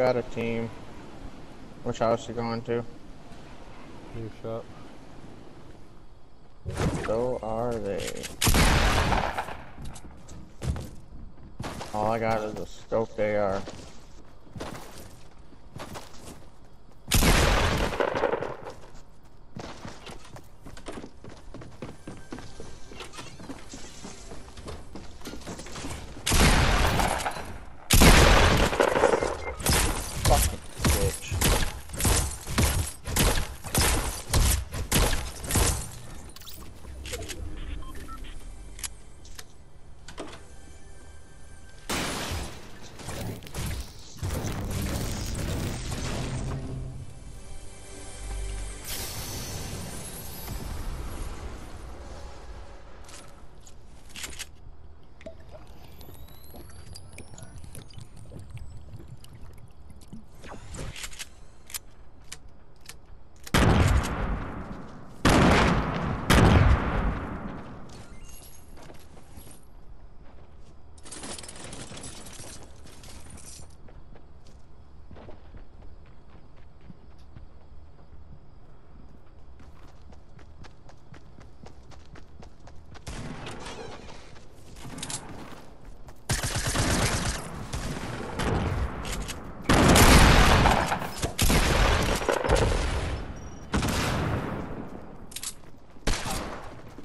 got a team. Which house you going to? New shop. So are they. All I got is a scoped AR. Fucking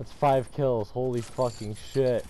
That's five kills. Holy fucking shit.